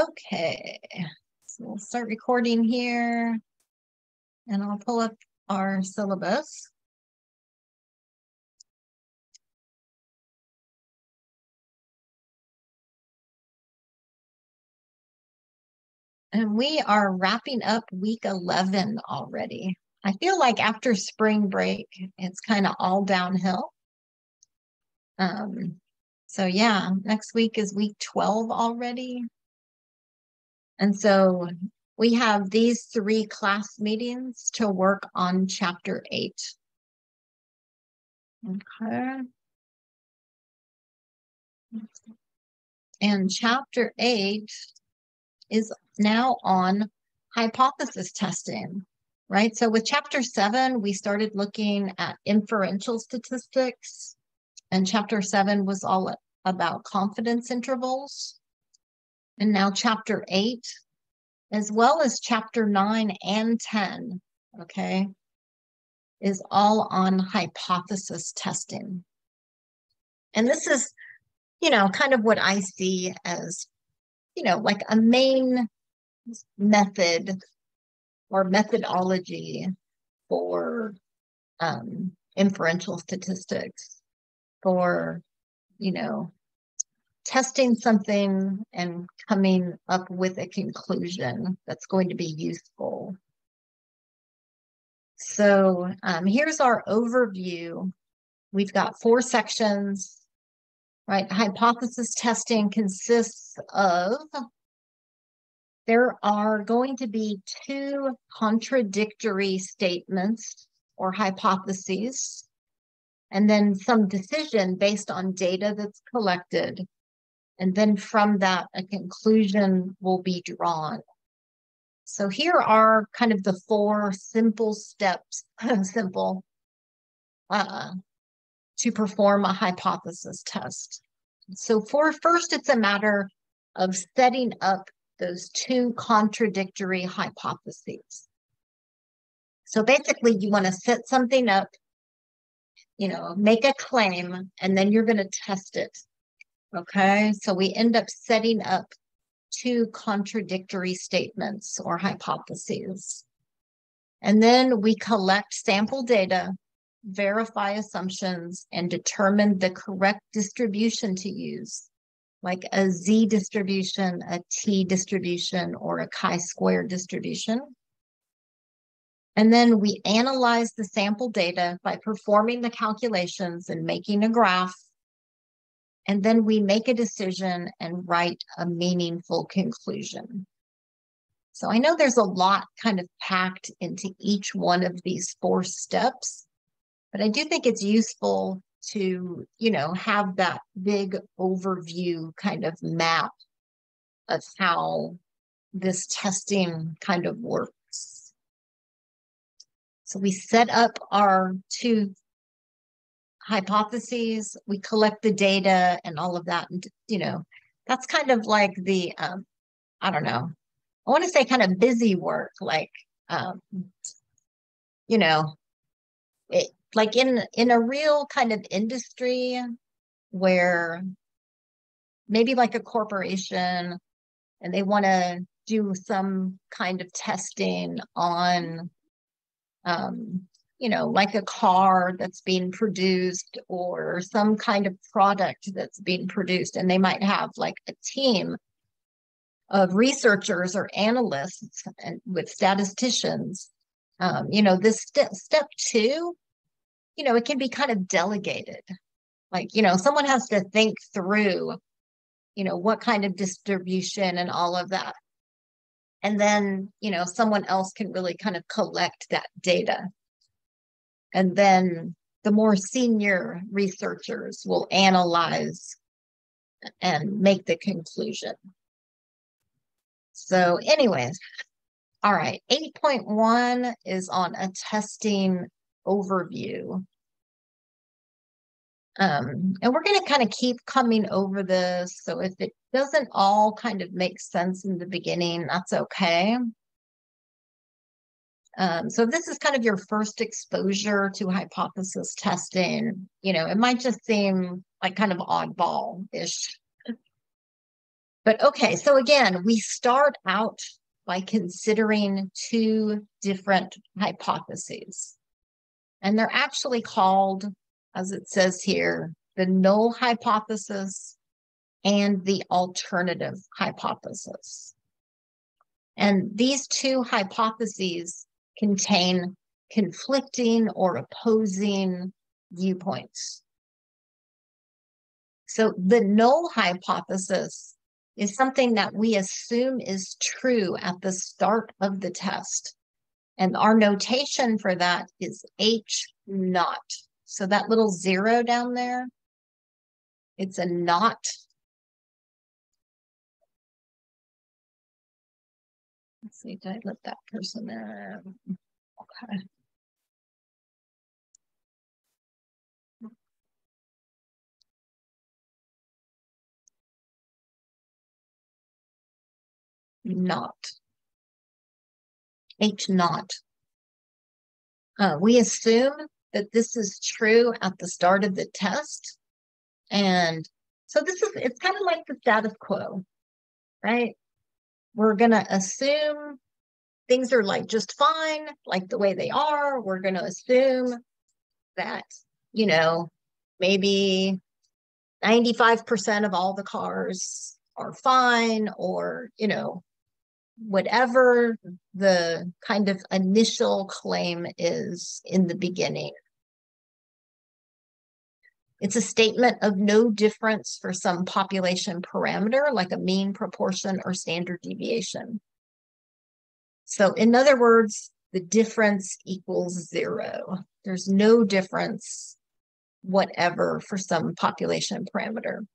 Okay, so we'll start recording here and I'll pull up our syllabus. And we are wrapping up week 11 already. I feel like after spring break, it's kind of all downhill. Um, so yeah, next week is week 12 already. And so we have these three class meetings to work on chapter eight. Okay. And chapter eight is now on hypothesis testing, right? So with chapter seven, we started looking at inferential statistics, and chapter seven was all about confidence intervals. And now chapter eight, as well as chapter nine and 10, okay, is all on hypothesis testing. And this is, you know, kind of what I see as, you know, like a main method or methodology for um, inferential statistics, for, you know, testing something and coming up with a conclusion that's going to be useful. So um, here's our overview. We've got four sections, right? Hypothesis testing consists of, there are going to be two contradictory statements or hypotheses, and then some decision based on data that's collected and then from that, a conclusion will be drawn. So here are kind of the four simple steps, simple, uh, to perform a hypothesis test. So for first, it's a matter of setting up those two contradictory hypotheses. So basically, you want to set something up, you know, make a claim, and then you're going to test it. Okay, so we end up setting up two contradictory statements or hypotheses. And then we collect sample data, verify assumptions, and determine the correct distribution to use, like a Z distribution, a T distribution, or a chi-square distribution. And then we analyze the sample data by performing the calculations and making a graph and then we make a decision and write a meaningful conclusion. So I know there's a lot kind of packed into each one of these four steps, but I do think it's useful to, you know, have that big overview kind of map of how this testing kind of works. So we set up our two hypotheses, we collect the data and all of that. And, you know, that's kind of like the, um, I don't know, I want to say kind of busy work, like, um, you know, it, like in in a real kind of industry where maybe like a corporation and they want to do some kind of testing on um, you know, like a car that's being produced or some kind of product that's being produced. And they might have like a team of researchers or analysts and with statisticians. Um, you know, this st- step two, you know, it can be kind of delegated. Like, you know, someone has to think through, you know, what kind of distribution and all of that. And then, you know, someone else can really kind of collect that data and then the more senior researchers will analyze and make the conclusion. So, anyways, all right, 8.1 is on a testing overview. Um, and we're going to kind of keep coming over this. So, if it doesn't all kind of make sense in the beginning, that's okay. Um, so this is kind of your first exposure to hypothesis testing. You know, it might just seem like kind of oddball-ish. But okay, so again, we start out by considering two different hypotheses. And they're actually called, as it says here, the null hypothesis and the alternative hypothesis. And these two hypotheses contain conflicting or opposing viewpoints. So the null hypothesis is something that we assume is true at the start of the test. And our notation for that is H naught. So that little zero down there, it's a not. See, did I let that person there? Okay. Not. H not. Uh, we assume that this is true at the start of the test. And so this is, it's kind of like the status quo, right? We're going to assume things are like just fine, like the way they are. We're going to assume that, you know, maybe 95% of all the cars are fine or, you know, whatever the kind of initial claim is in the beginning. It's a statement of no difference for some population parameter, like a mean, proportion, or standard deviation. So in other words, the difference equals zero. There's no difference whatever for some population parameter.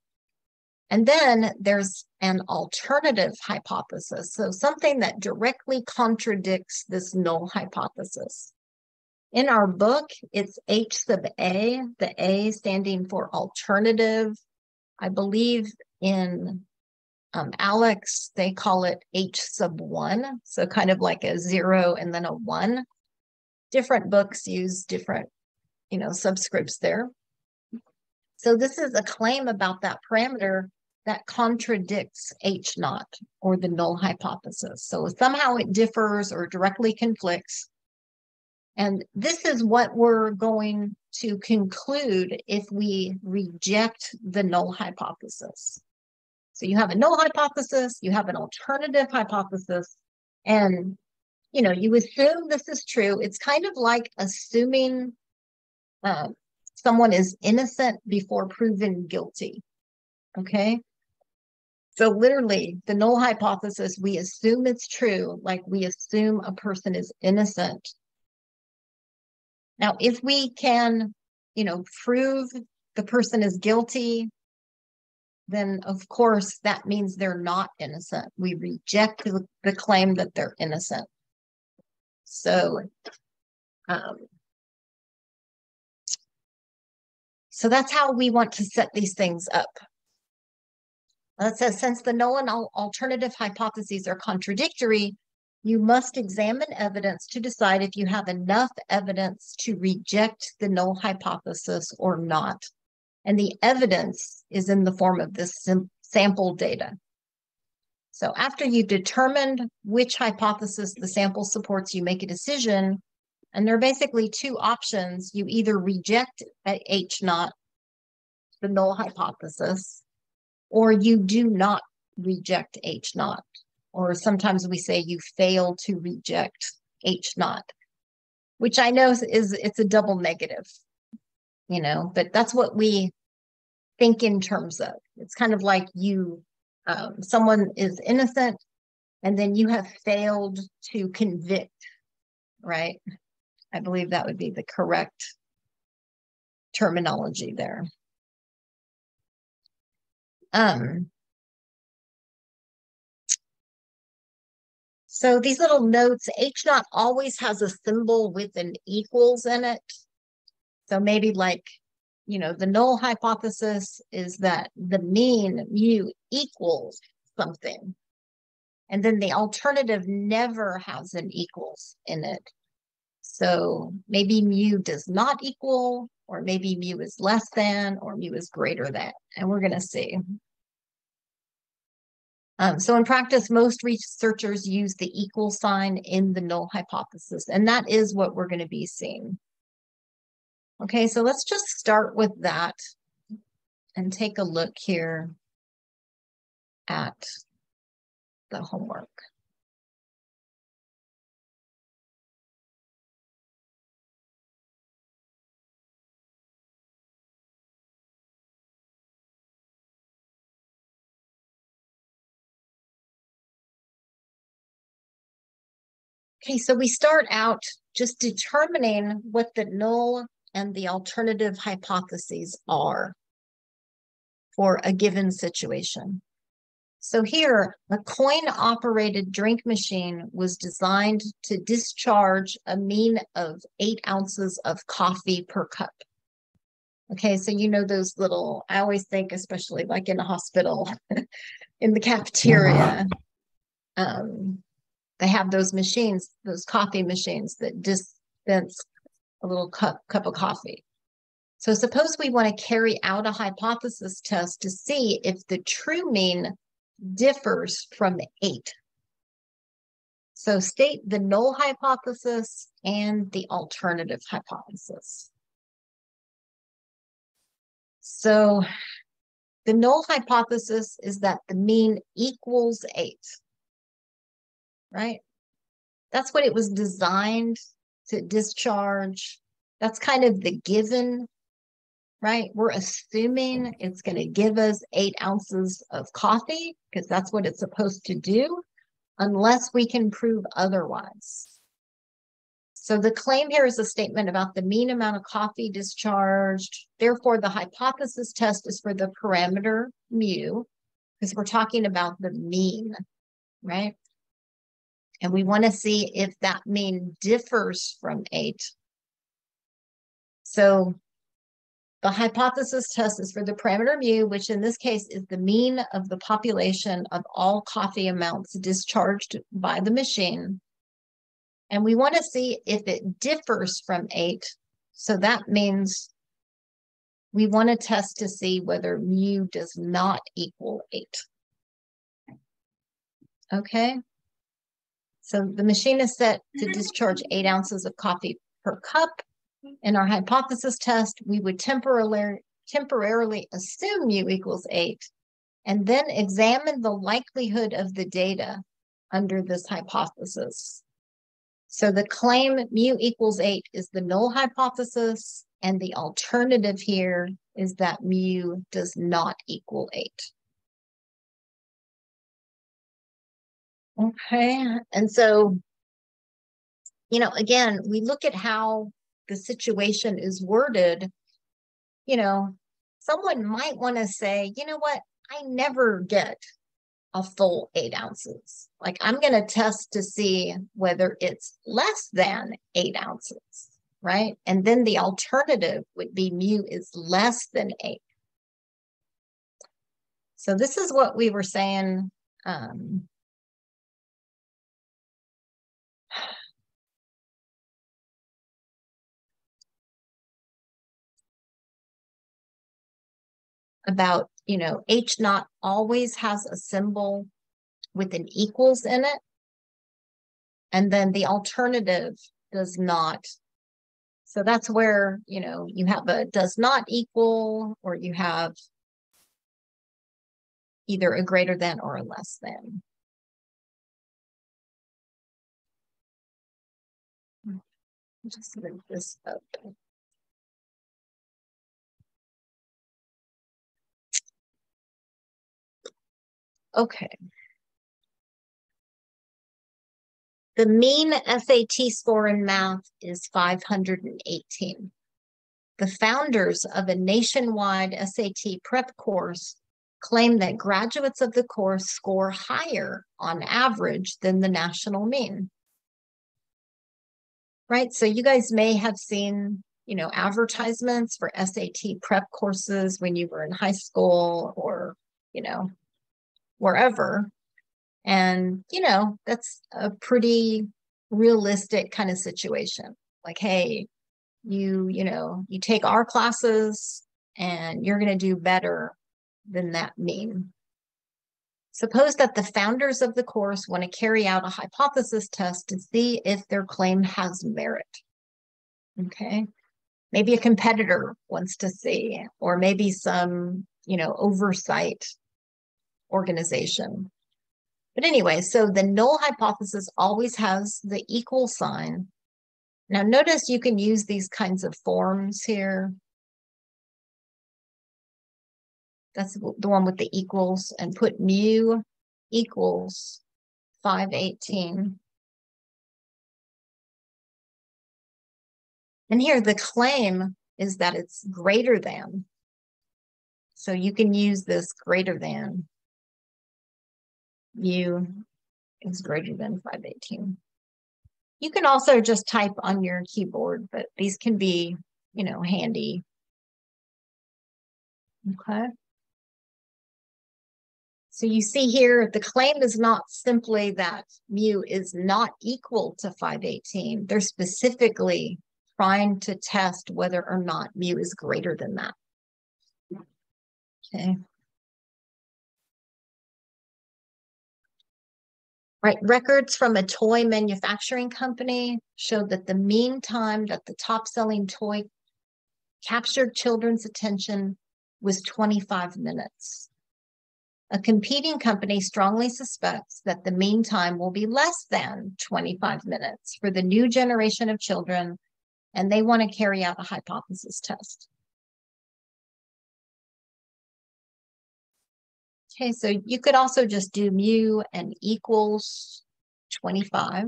And then there's an alternative hypothesis. So something that directly contradicts this null hypothesis. In our book, it's H sub A, the A standing for alternative. I believe in um, ALEKS, they call it H sub one. So kind of like a zero and then a one. Different books use different, you know, subscripts there. So this is a claim about that parameter that contradicts H naught or the null hypothesis. So somehow it differs or directly conflicts. And this is what we're going to conclude if we reject the null hypothesis. So you have a null hypothesis, you have an alternative hypothesis, and you know, you assume this is true. It's kind of like assuming uh, someone is innocent before proven guilty. Okay. So literally the null hypothesis, we assume it's true, like we assume a person is innocent. Now, if we can, you know, prove the person is guilty, then of course that means they're not innocent. We reject the, the claim that they're innocent. So, um, so that's how we want to set these things up. That says, since the null and alternative hypotheses are contradictory, you must examine evidence to decide if you have enough evidence to reject the null hypothesis or not. And the evidence is in the form of this sample data. So after you've determined which hypothesis the sample supports, you make a decision. And there are basically two options. You either reject H naught, the null hypothesis, or you do not reject H naught. Or sometimes we say you fail to reject H naught, which I know is, is it's a double negative, you know, but that's what we think in terms of. It's kind of like you, um, someone is innocent and then you have failed to convict, right? I believe that would be the correct terminology there. Um, so these little notes, H naught always has a symbol with an equals in it. So maybe like, you know, the null hypothesis is that the mean mu equals something. And then the alternative never has an equals in it. So maybe mu does not equal, or maybe mu is less than, or mu is greater than. And we're going to see. Um, so in practice, most researchers use the equal sign in the null hypothesis, and that is what we're going to be seeing. Okay, so let's just start with that and take a look here at the homework. Okay, so we start out just determining what the null and the alternative hypotheses are for a given situation. So here, a coin operated drink machine was designed to discharge a mean of eight ounces of coffee per cup. Okay, so you know those little, I always think, especially like in a hospital, in the cafeteria, um, they have those machines, those coffee machines that dispense a little cup cup of coffee. So suppose we want to carry out a hypothesis test to see if the true mean differs from eight. So state the null hypothesis and the alternative hypothesis. So the null hypothesis is that the mean equals eight right? That's what it was designed to discharge. That's kind of the given, right? We're assuming it's going to give us eight ounces of coffee because that's what it's supposed to do, unless we can prove otherwise. So the claim here is a statement about the mean amount of coffee discharged. Therefore, the hypothesis test is for the parameter mu, because we're talking about the mean, right? And we want to see if that mean differs from eight. So the hypothesis test is for the parameter mu, which in this case is the mean of the population of all coffee amounts discharged by the machine. And we want to see if it differs from eight. So that means we want to test to see whether mu does not equal eight. Okay. So the machine is set to mm-hmm. discharge eight ounces of coffee per cup. In our hypothesis test, we would temporarily, temporarily assume mu equals eight and then examine the likelihood of the data under this hypothesis. So the claim mu equals eight is the null hypothesis, and the alternative here is that mu does not equal eight. Okay. And so, you know, again, we look at how the situation is worded. You know, someone might want to say, you know what, I never get a full eight ounces. Like I'm going to test to see whether it's less than eight ounces, right? And then the alternative would be mu is less than eight. So this is what we were saying um, about, you know, H not always has a symbol with an equals in it. And then the alternative does not. So that's where, you know, you have a does not equal or you have either a greater than or a less than. Hmm. Just move this up. Okay. The mean SAT score in math is 518. The founders of a nationwide SAT prep course claim that graduates of the course score higher on average than the national mean. Right? So you guys may have seen, you know, advertisements for SAT prep courses when you were in high school or, you know, wherever. And, you know, that's a pretty realistic kind of situation. Like, hey, you, you know, you take our classes and you're going to do better than that mean. Suppose that the founders of the course want to carry out a hypothesis test to see if their claim has merit. Okay. Maybe a competitor wants to see, or maybe some, you know, oversight organization. But anyway, so the null hypothesis always has the equal sign. Now notice you can use these kinds of forms here. That's the one with the equals and put mu equals 518. And here the claim is that it's greater than. So you can use this greater than mu is greater than 518. You can also just type on your keyboard, but these can be, you know, handy. Okay. So you see here, the claim is not simply that mu is not equal to 518. They're specifically trying to test whether or not mu is greater than that. Okay. Right, records from a toy manufacturing company showed that the mean time that the top selling toy captured children's attention was 25 minutes. A competing company strongly suspects that the mean time will be less than 25 minutes for the new generation of children, and they want to carry out a hypothesis test. Okay, so you could also just do mu and equals 25.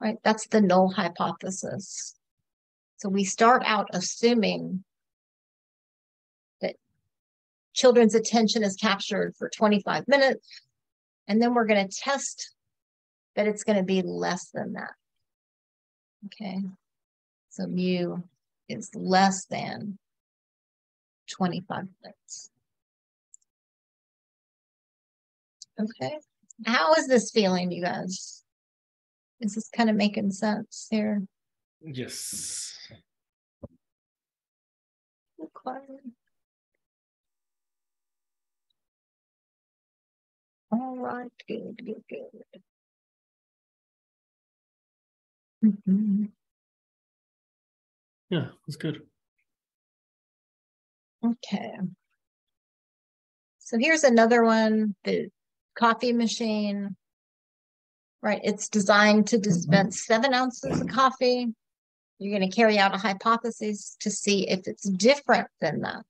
Right, that's the null hypothesis. So we start out assuming that children's attention is captured for 25 minutes. And then we're going to test that it's going to be less than that. Okay. So mu is less than 25 minutes. Okay. How is this feeling, you guys? Is this kind of making sense here? Yes. Okay. All right, good, good, good. Mhm. Yeah, that's good. Okay. So here's another one, the coffee machine. Right, it's designed to mm-hmm. dispense seven ounces of coffee. You're going to carry out a hypothesis to see if it's different than that.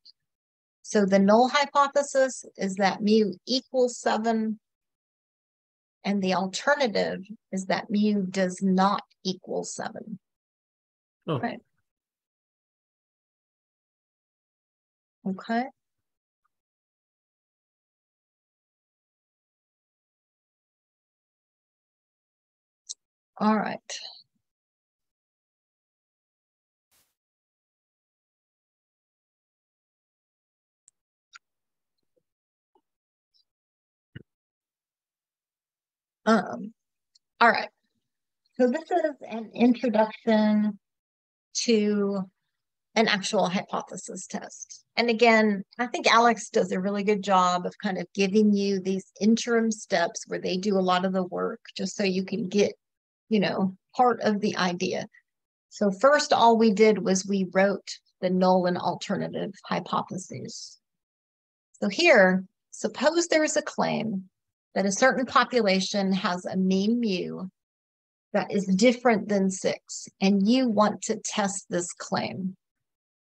So the null hypothesis is that mu equals seven. And the alternative is that mu does not equal seven. Oh. Right. Okay. All right. Um, all right. So this is an introduction to an actual hypothesis test. And again, I think ALEKS does a really good job of kind of giving you these interim steps where they do a lot of the work just so you can get, you know, part of the idea. So first, all we did was we wrote the null and alternative hypotheses. So here, suppose there is a claim that a certain population has a mean mu that is different than six, and you want to test this claim.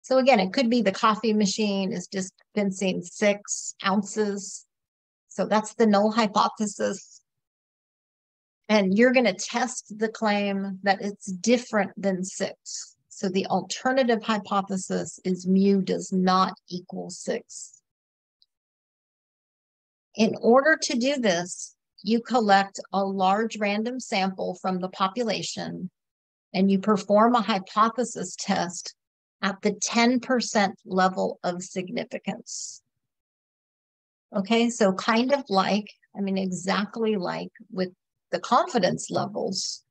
So again, it could be the coffee machine is dispensing six ounces. So that's the null hypothesis. And you're going to test the claim that it's different than six. So the alternative hypothesis is mu does not equal six. In order to do this, you collect a large random sample from the population and you perform a hypothesis test at the 10% level of significance. Okay, so kind of like, I mean, exactly like with the confidence levels,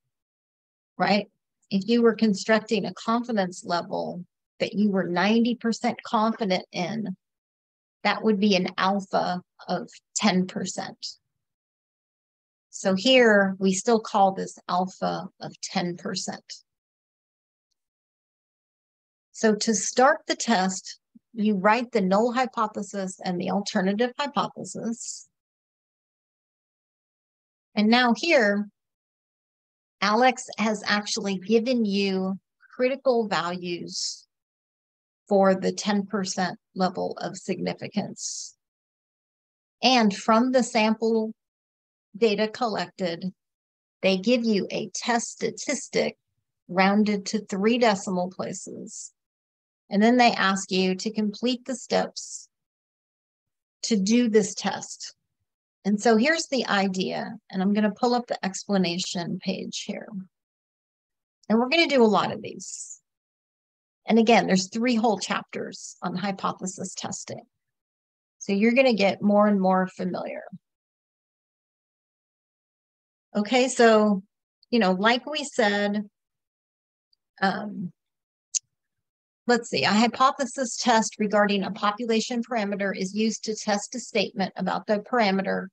right? If you were constructing a confidence level that you were 90% confident in, that would be an alpha of 10%. So here we still call this alpha of 10%. So to start the test, you write the null hypothesis and the alternative hypothesis. And now here, ALEKS has actually given you critical values for the 10% level of significance. And from the sample data collected, they give you a test statistic rounded to three decimal places. And then they ask you to complete the steps to do this test. And so here's the idea, and I'm going to pull up the explanation page here. And we're going to do a lot of these. And again, there's three whole chapters on hypothesis testing. So you're going to get more and more familiar. Okay, so, you know, like we said, um, let's see, a hypothesis test regarding a population parameter is used to test a statement about the parameter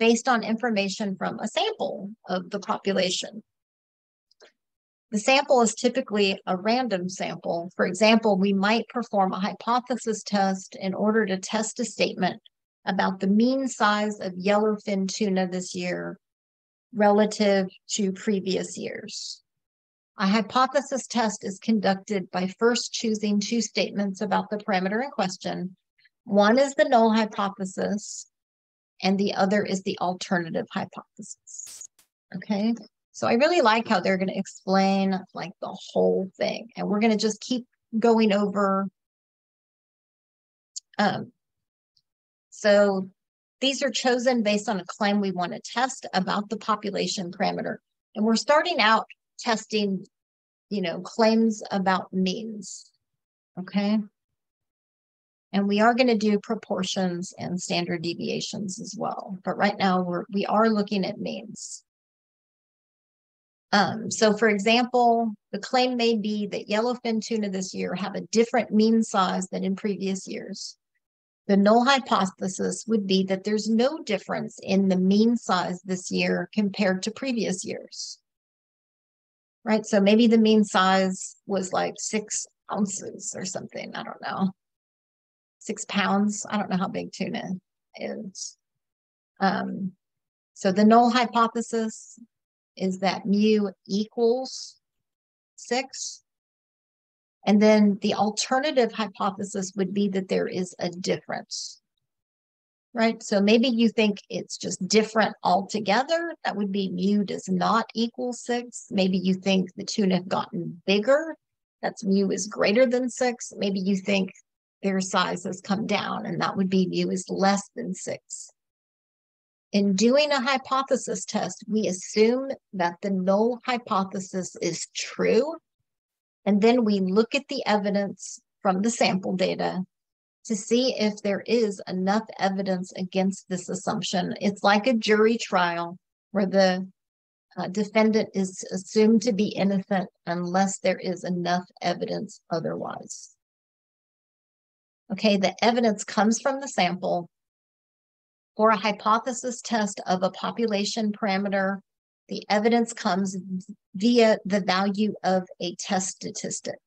based on information from a sample of the population. The sample is typically a random sample. For example, we might perform a hypothesis test in order to test a statement about the mean size of yellowfin tuna this year relative to previous years. A hypothesis test is conducted by first choosing two statements about the parameter in question. One is the null hypothesis, and the other is the alternative hypothesis. Okay, so I really like how they're going to explain like the whole thing. And we're going to just keep going over. Um, so these are chosen based on a claim we want to test about the population parameter. And we're starting out testing, you know, claims about means. Okay. And we are going to do proportions and standard deviations as well. But right now we're we are looking at means. Um, so for example, the claim may be that yellowfin tuna this year have a different mean size than in previous years. The null hypothesis would be that there's no difference in the mean size this year compared to previous years. Right, so maybe the mean size was like six ounces or something, I don't know. Six pounds, I don't know how big tuna is. Um, so the null hypothesis is that mu equals six. And then the alternative hypothesis would be that there is a difference, right? So maybe you think it's just different altogether. That would be mu does not equal six. Maybe you think the tuna have gotten bigger. That's mu is greater than six. Maybe you think their size has come down and that would be mu is less than six. In doing a hypothesis test, we assume that the null hypothesis is true. And then we look at the evidence from the sample data to see if there is enough evidence against this assumption. It's like a jury trial where the uh, defendant is assumed to be innocent unless there is enough evidence otherwise. Okay, the evidence comes from the sample for a hypothesis test of a population parameter, the evidence comes via the value of a test statistic.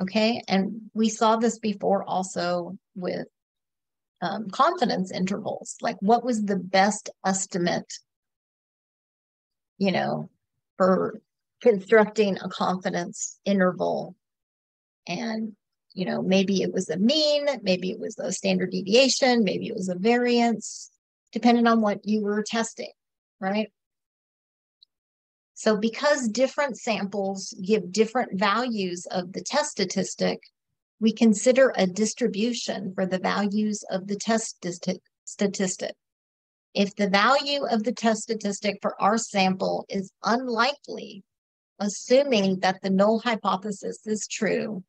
Okay, and we saw this before also with um, confidence intervals. Like, what was the best estimate, you know, for constructing a confidence interval? And you know, maybe it was a mean, maybe it was a standard deviation, maybe it was a variance, depending on what you were testing, right? So because different samples give different values of the test statistic, we consider a distribution for the values of the test statistic. If the value of the test statistic for our sample is unlikely, assuming that the null hypothesis is true,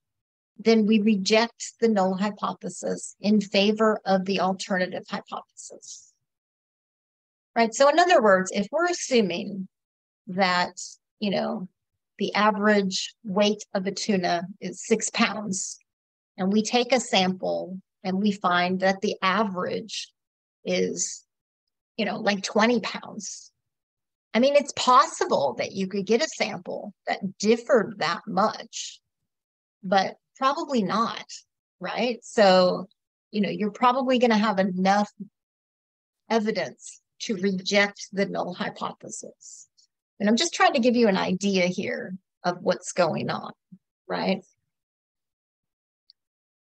then we reject the null hypothesis in favor of the alternative hypothesis. Right. So, in other words, if we're assuming that, you know, the average weight of a tuna is six pounds, and we take a sample and we find that the average is, you know, like 20 pounds. I mean, it's possible that you could get a sample that differed that much, but probably not, right? So, you know, you're probably going to have enough evidence to reject the null hypothesis. And I'm just trying to give you an idea here of what's going on, right?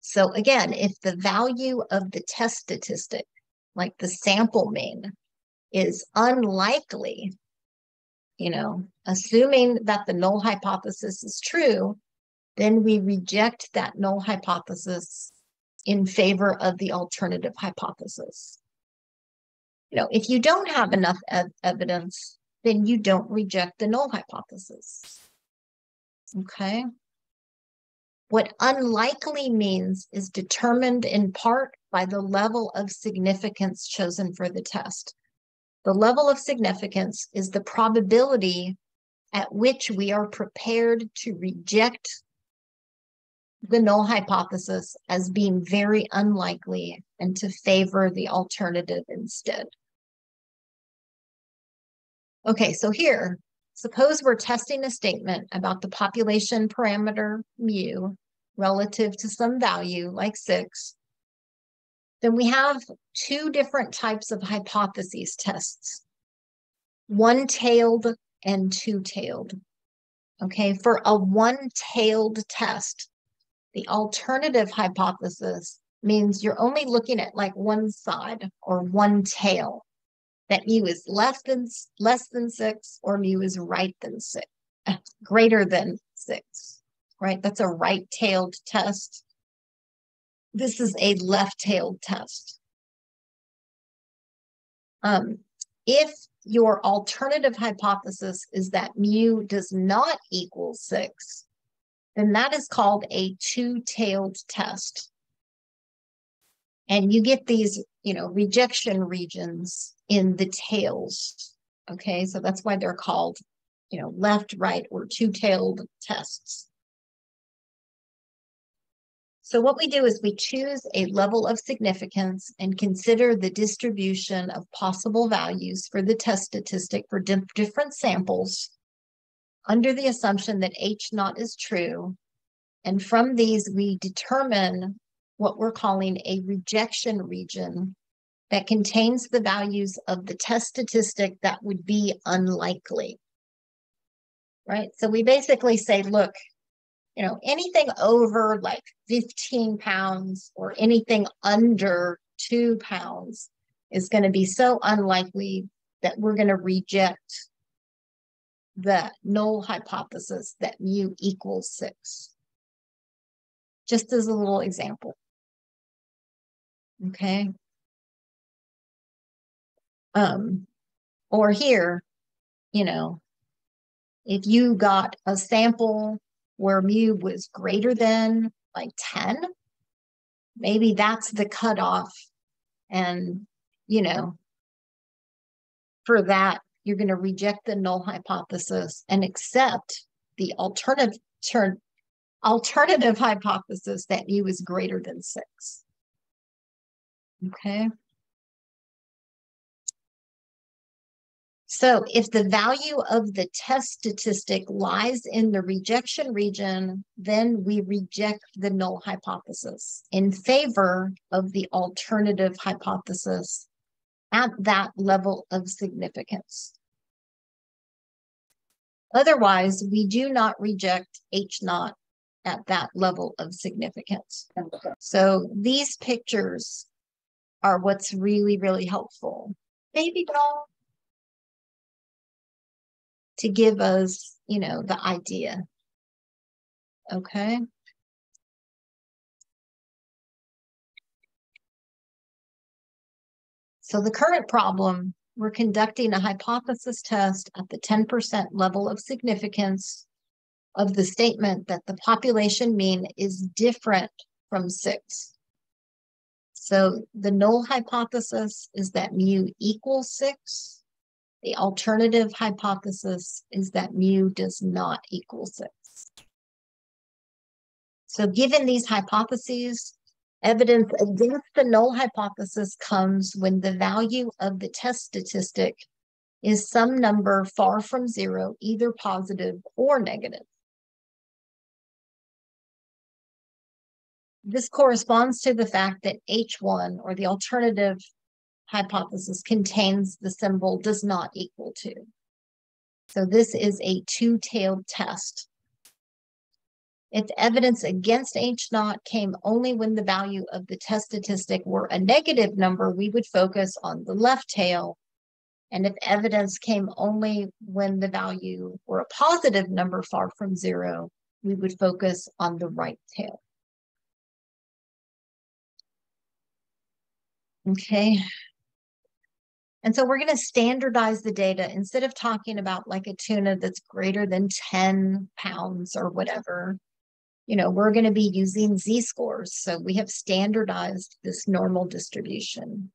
So again, if the value of the test statistic, like the sample mean, is unlikely, you know, assuming that the null hypothesis is true, then we reject that null hypothesis in favor of the alternative hypothesis. You know, if you don't have enough ev evidence, then you don't reject the null hypothesis. Okay. What unlikely means is determined in part by the level of significance chosen for the test. The level of significance is the probability at which we are prepared to reject the null hypothesis as being very unlikely and to favor the alternative instead. Okay, so here, suppose we're testing a statement about the population parameter mu relative to some value like six, then we have two different types of hypotheses tests, one-tailed and two-tailed. Okay, for a one-tailed test, the alternative hypothesis means you're only looking at like one side or one tail. That mu is less than less than six or mu is right than six, greater than six, right? That's a right-tailed test. This is a left-tailed test. Um, if your alternative hypothesis is that mu does not equal six, then that is called a two-tailed test. And you get these, you know, rejection regions in the tails. Okay, so that's why they're called, you know, left, right, or two-tailed tests. So what we do is we choose a level of significance and consider the distribution of possible values for the test statistic for di different samples under the assumption that H naught is true. And from these, we determine what we're calling a rejection region that contains the values of the test statistic that would be unlikely. Right? So we basically say, look, you know, anything over like 15 pounds or anything under two pounds is going to be so unlikely that we're going to reject the null hypothesis that mu equals six. Just as a little example. Okay. Um, or here, you know, if you got a sample where mu was greater than like 10, maybe that's the cutoff. And, you know, for that, you're going to reject the null hypothesis and accept the alternative alternative hypothesis that mu is greater than six. Okay. So if the value of the test statistic lies in the rejection region, then we reject the null hypothesis in favor of the alternative hypothesis at that level of significance. Otherwise, we do not reject H naught at that level of significance. So these pictures are what's really, really helpful. Baby doll. To give us, you know, the idea. Okay. So the current problem we're conducting a hypothesis test at the 10% level of significance of the statement that the population mean is different from six. So the null hypothesis is that mu equals six. The alternative hypothesis is that mu does not equal six. So given these hypotheses, Evidence against the null hypothesis comes when the value of the test statistic is some number far from zero, either positive or negative. This corresponds to the fact that H1 or the alternative hypothesis contains the symbol does not equal to. So this is a two-tailed test. If evidence against H0 came only when the value of the test statistic were a negative number, we would focus on the left tail. And if evidence came only when the value were a positive number far from zero, we would focus on the right tail. Okay. And so we're going to standardize the data instead of talking about like a tuna that's greater than 10 pounds or whatever you know, we're going to be using z-scores. So we have standardized this normal distribution.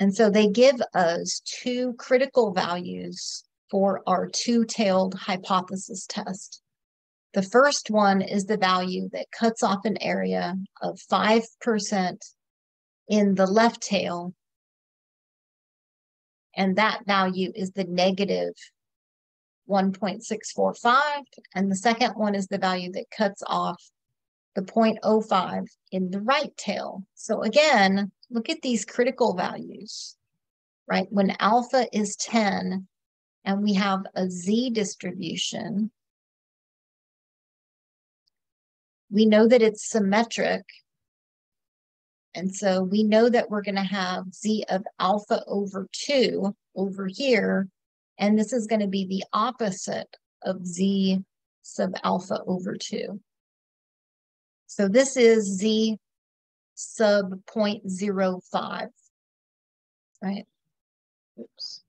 And so they give us two critical values for our two-tailed hypothesis test. The first one is the value that cuts off an area of 5% in the left tail. And that value is the negative 1.645. And the second one is the value that cuts off the 0.05 in the right tail. So again, look at these critical values, right? When alpha is 10 and we have a z distribution, we know that it's symmetric. And so we know that we're going to have z of alpha over 2 over here and this is going to be the opposite of z sub alpha over 2. So this is z sub 0.05, right? Oops.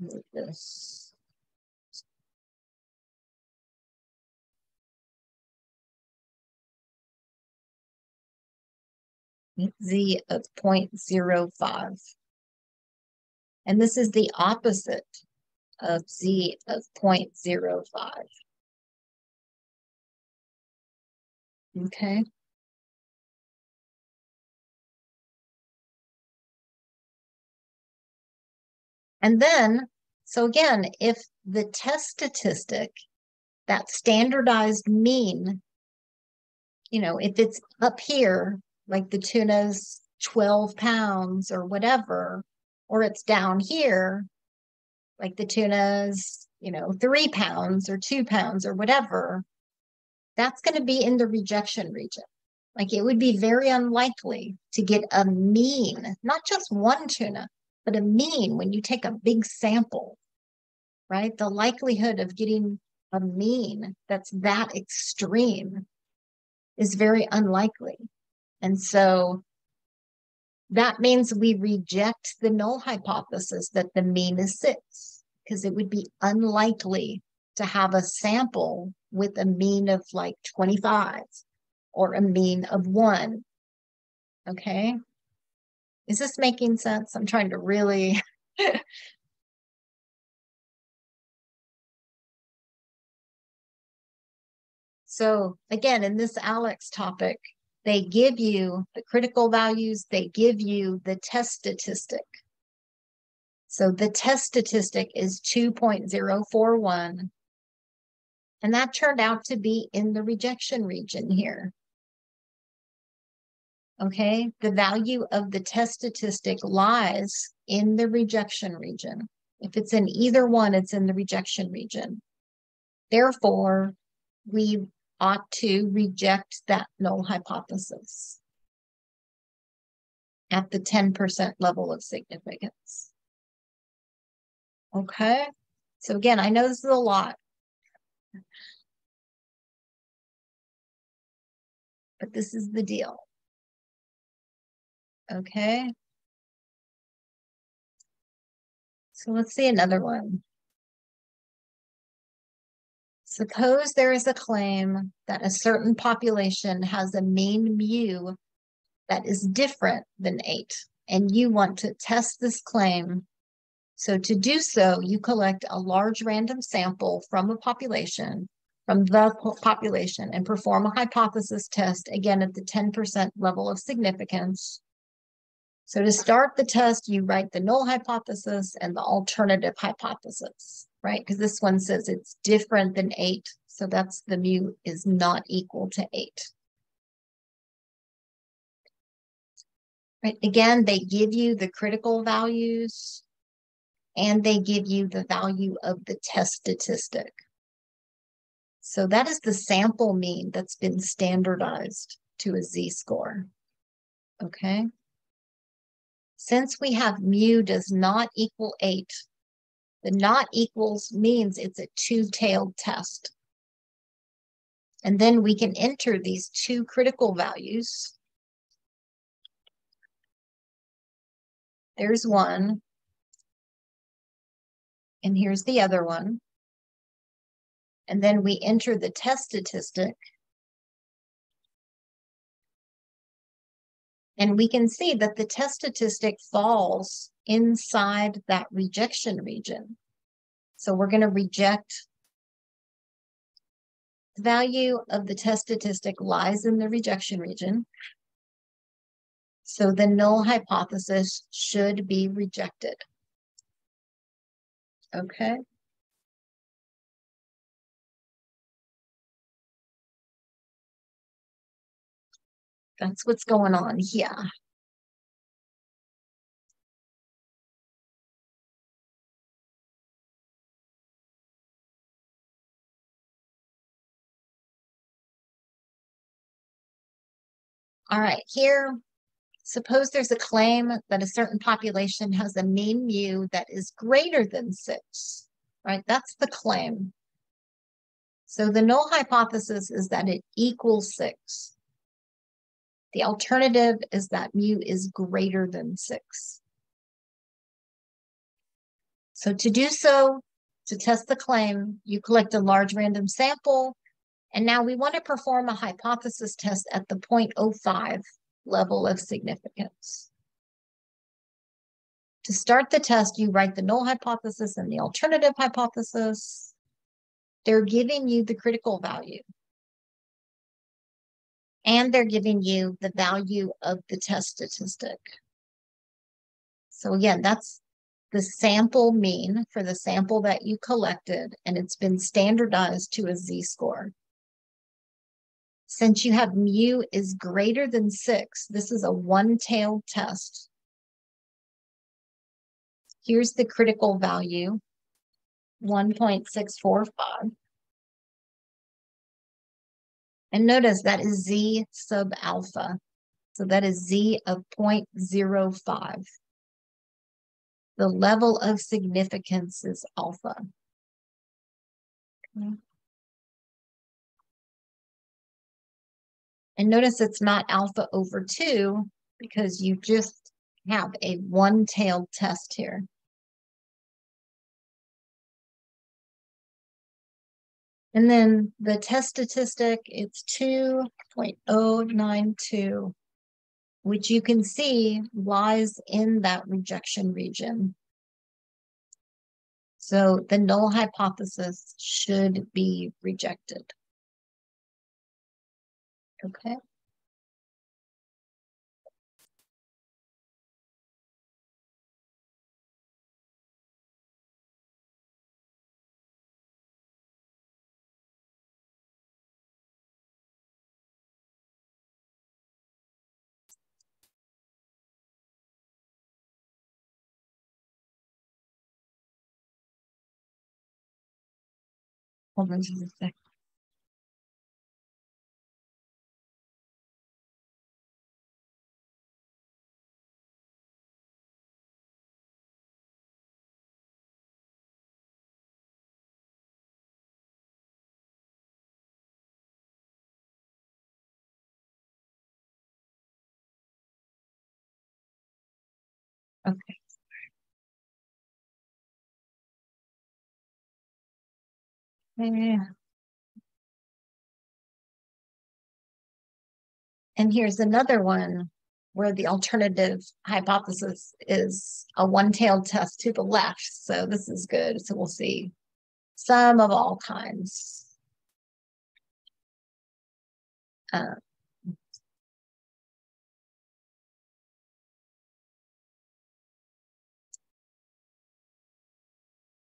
This. z of 0.05. And this is the opposite of z of 0.05. Okay. And then, so again, if the test statistic, that standardized mean, you know, if it's up here like the tuna's 12 pounds or whatever, or it's down here, like the tuna's, you know, three pounds or two pounds or whatever, that's going to be in the rejection region. Like it would be very unlikely to get a mean, not just one tuna, but a mean when you take a big sample, right? The likelihood of getting a mean that's that extreme is very unlikely. And so that means we reject the null hypothesis that the mean is six, because it would be unlikely to have a sample with a mean of like 25 or a mean of one. Okay. Is this making sense? I'm trying to really. so again, in this ALEKS topic, they give you the critical values, they give you the test statistic. So the test statistic is 2.041. And that turned out to be in the rejection region here. Okay, the value of the test statistic lies in the rejection region. If it's in either one, it's in the rejection region. Therefore, we ought to reject that null hypothesis at the 10% level of significance. Okay, so again, I know this is a lot. But this is the deal. Okay. So let's see another one. Suppose there is a claim that a certain population has a mean mu that is different than 8. and you want to test this claim. So to do so, you collect a large random sample from a population, from the population, and perform a hypothesis test, again at the 10% level of significance. So to start the test, you write the null hypothesis and the alternative hypothesis, right? Because this one says it's different than eight. So that's the mu is not equal to eight. Right. Again, they give you the critical values and they give you the value of the test statistic. So that is the sample mean that's been standardized to a z-score. Okay. Since we have mu does not equal 8, the not equals means it's a two-tailed test. And then we can enter these two critical values There's one. And here's the other one. And then we enter the test statistic. And we can see that the test statistic falls inside that rejection region. So we're going to reject the value of the test statistic lies in the rejection region. So the null hypothesis should be rejected. Okay. That's what's going on here. All right, here Suppose there's a claim that a certain population has a mean mu that is greater than six, right? That's the claim. So the null hypothesis is that it equals six. The alternative is that mu is greater than six. So to do so, to test the claim, you collect a large random sample, and now we want to perform a hypothesis test at the 0.05 level of significance. To start the test, you write the null hypothesis and the alternative hypothesis. They're giving you the critical value. And they're giving you the value of the test statistic. So again, that's the sample mean for the sample that you collected, and it's been standardized to a z-score. Since you have mu is greater than six, this is a one-tailed test. Here's the critical value, 1.645. And notice that is Z sub alpha. So that is Z of 0.05. The level of significance is alpha. Okay. And notice it's not alpha over 2 because you just have a one-tailed test here. And then the test statistic, it's 2.092, which you can see lies in that rejection region. So the null hypothesis should be rejected. Okay. Hold on just a second. Okay. Yeah. And here's another one where the alternative hypothesis is a one-tailed test to the left. So this is good. So we'll see some of all kinds. Uh,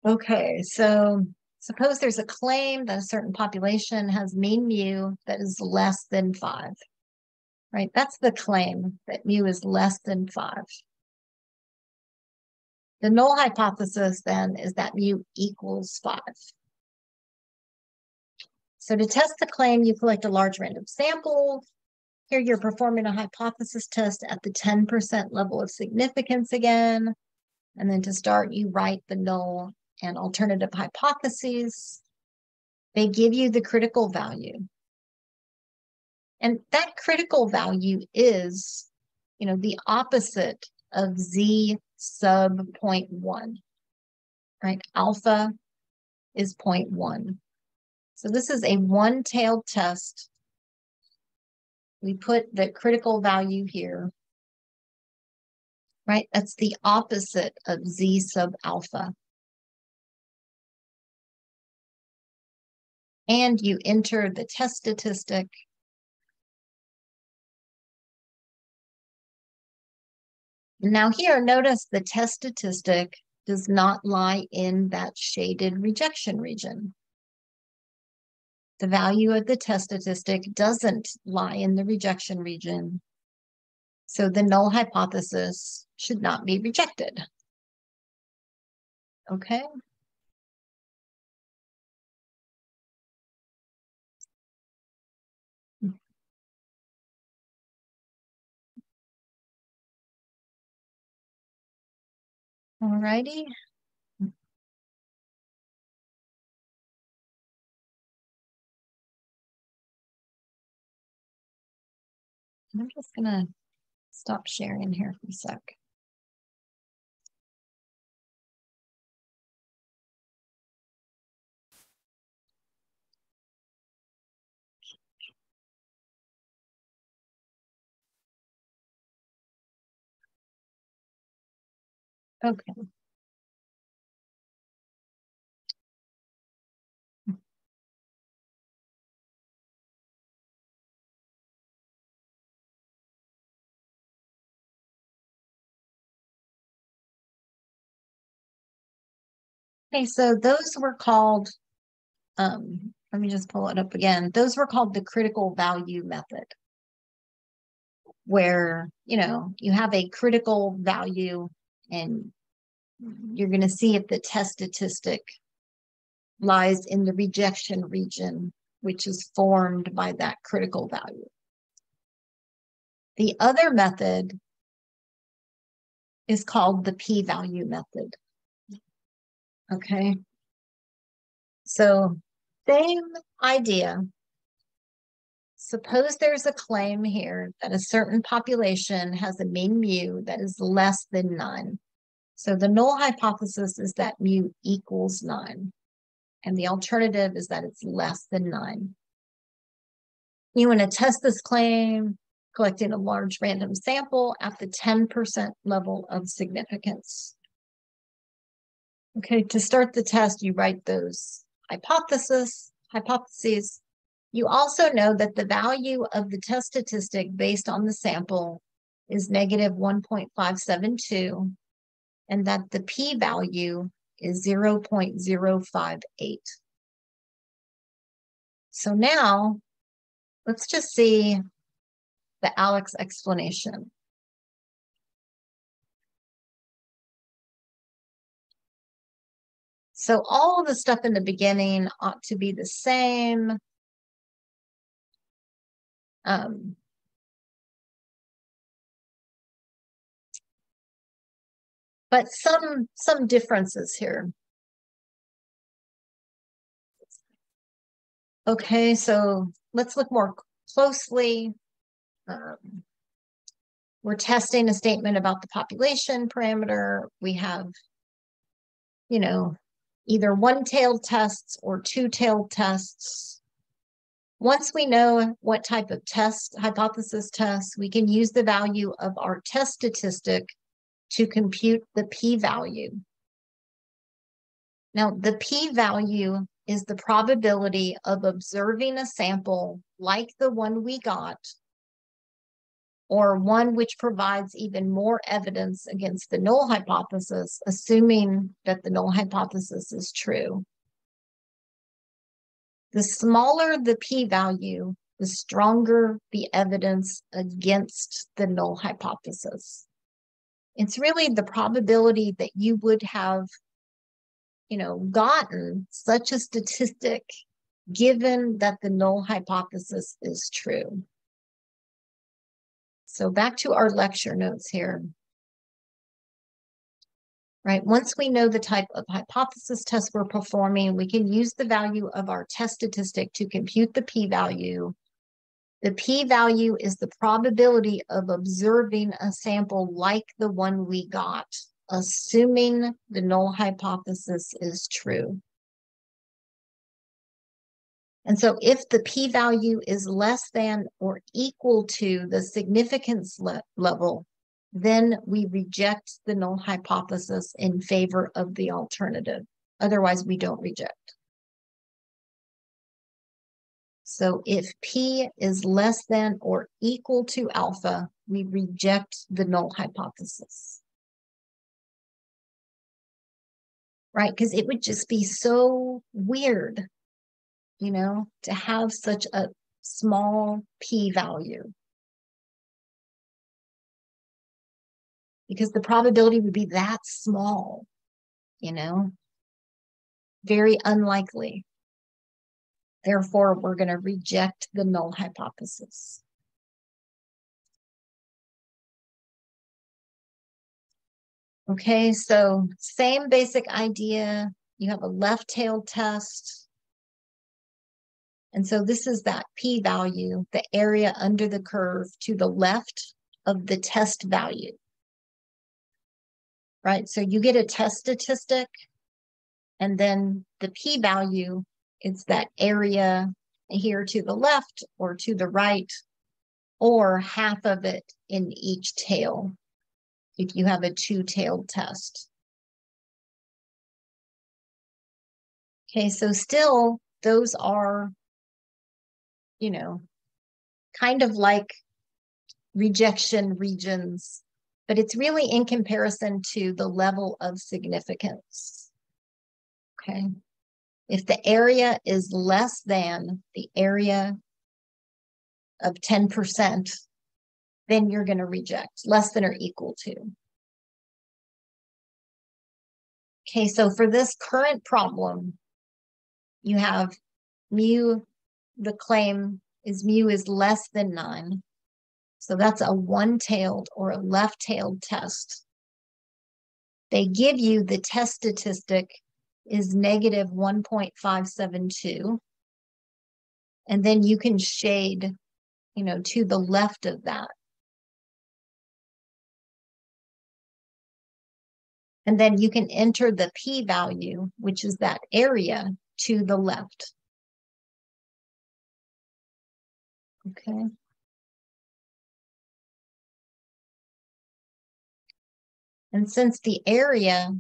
okay, so suppose there's a claim that a certain population has mean mu that is less than five right? That's the claim that mu is less than five. The null hypothesis then is that mu equals five. So to test the claim, you collect a large random sample. Here you're performing a hypothesis test at the 10% level of significance again. And then to start, you write the null and alternative hypotheses. They give you the critical value. And that critical value is, you know, the opposite of Z sub 0.1, right? Alpha is 0.1. So this is a one-tailed test. We put the critical value here, right? That's the opposite of Z sub alpha. And you enter the test statistic Now here, notice the test statistic does not lie in that shaded rejection region. The value of the test statistic doesn't lie in the rejection region. So the null hypothesis should not be rejected. Okay. All righty. I'm just gonna stop sharing here for a sec. Okay. Okay, so those were called, um, let me just pull it up again. Those were called the critical value method, where, you know, you have a critical value and mm-hmm. you're going to see if the test statistic lies in the rejection region, which is formed by that critical value. The other method is called the p-value method. Okay. So same idea. Suppose there's a claim here that a certain population has a mean mu that is less than nine. So the null hypothesis is that mu equals nine. And the alternative is that it's less than nine. You want to test this claim, collecting a large random sample at the 10% level of significance. Okay, to start the test, you write those hypothesis, hypotheses. You also know that the value of the test statistic based on the sample is negative 1.572 and that the p-value is 0.058. So now let's just see the ALEKS explanation. So all the stuff in the beginning ought to be the same. Um, but some some differences here. Okay, so let's look more closely. Um, we're testing a statement about the population parameter. We have, you know, either one-tailed tests or two-tailed tests. Once we know what type of test, hypothesis test, we can use the value of our test statistic to compute the p-value. Now, the p-value is the probability of observing a sample like the one we got, or one which provides even more evidence against the null hypothesis, assuming that the null hypothesis is true. The smaller the p-value, the stronger the evidence against the null hypothesis. It's really the probability that you would have, you know, gotten such a statistic given that the null hypothesis is true. So back to our lecture notes here right? Once we know the type of hypothesis test we're performing, we can use the value of our test statistic to compute the p-value. The p-value is the probability of observing a sample like the one we got, assuming the null hypothesis is true. And so if the p-value is less than or equal to the significance le level, then we reject the null hypothesis in favor of the alternative. Otherwise, we don't reject. So if P is less than or equal to alpha, we reject the null hypothesis. Right? Because it would just be so weird, you know, to have such a small P value. Because the probability would be that small, you know, very unlikely. Therefore, we're going to reject the null hypothesis. Okay, so same basic idea. You have a left-tailed test. And so this is that p-value, the area under the curve to the left of the test value right? So you get a test statistic, and then the p-value is that area here to the left or to the right, or half of it in each tail if you have a two-tailed test. Okay, so still those are, you know, kind of like rejection regions but it's really in comparison to the level of significance. Okay. If the area is less than the area of 10%, then you're going to reject less than or equal to. Okay, so for this current problem, you have mu, the claim is mu is less than nine. So that's a one-tailed or a left-tailed test. They give you the test statistic is negative 1.572. And then you can shade, you know, to the left of that. And then you can enter the p-value, which is that area to the left. Okay. And since the area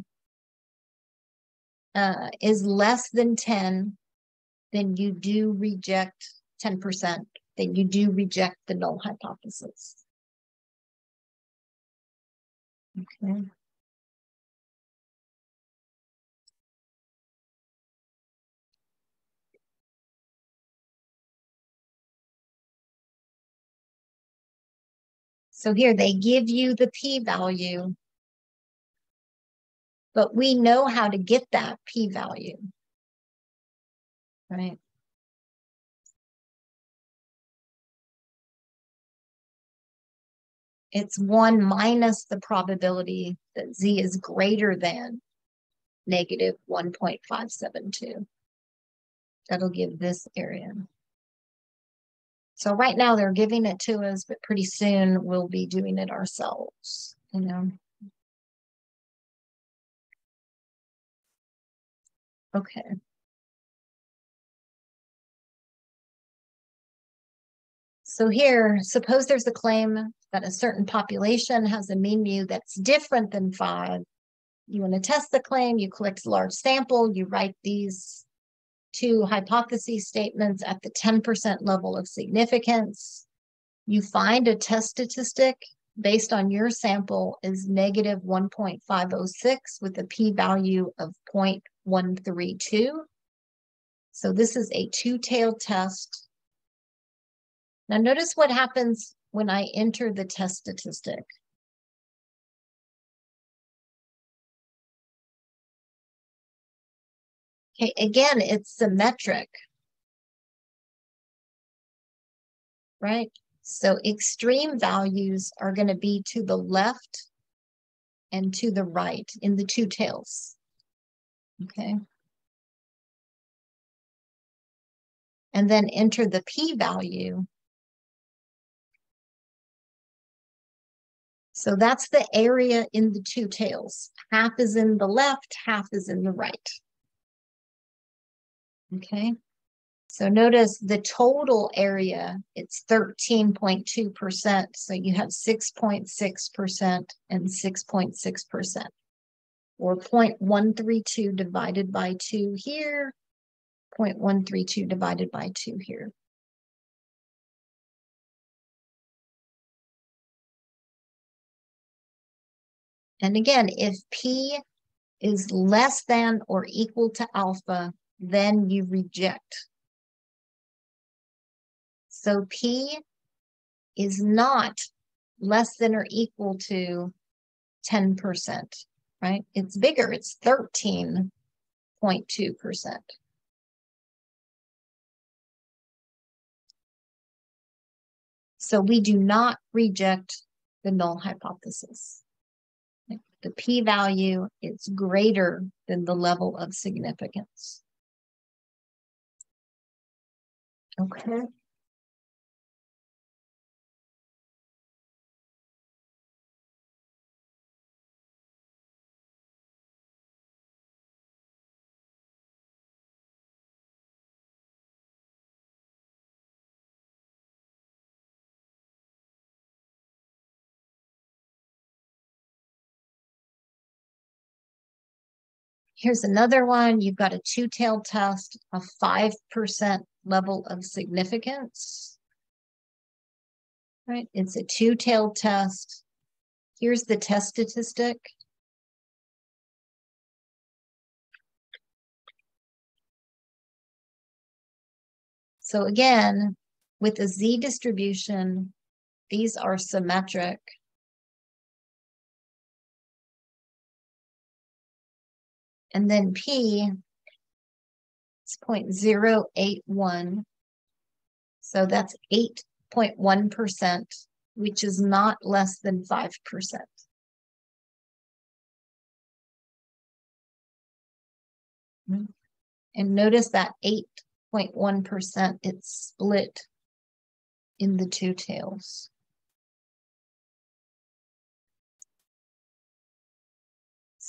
uh, is less than 10, then you do reject 10%, then you do reject the null hypothesis. Okay. So here they give you the p-value but we know how to get that p-value, right? It's one minus the probability that z is greater than negative 1.572. That'll give this area. So right now they're giving it to us, but pretty soon we'll be doing it ourselves, you know. Okay So here, suppose there's a claim that a certain population has a mean mu that's different than five. You want to test the claim, you collect a large sample, you write these two hypothesis statements at the 10% level of significance. You find a test statistic based on your sample is negative 1.506 with a p-value of 0.132. So this is a two-tailed test. Now notice what happens when I enter the test statistic. Okay, again, it's symmetric. Right? So extreme values are going to be to the left and to the right in the two tails. Okay. And then enter the p-value. So that's the area in the two tails. Half is in the left, half is in the right. Okay. So notice the total area, it's 13.2%. So you have 6.6% and 6.6%. Or 0.132 divided by 2 here, 0.132 divided by 2 here. And again, if P is less than or equal to alpha, then you reject so P is not less than or equal to 10%, right? It's bigger, it's 13.2%. So we do not reject the null hypothesis. The p-value is greater than the level of significance. Okay. Here's another one. You've got a two-tailed test, a 5% level of significance. Right? It's a two-tailed test. Here's the test statistic. So again, with a Z distribution, these are symmetric. And then P is 0.081. So that's 8.1%, which is not less than 5%. And notice that 8.1%, it's split in the two tails.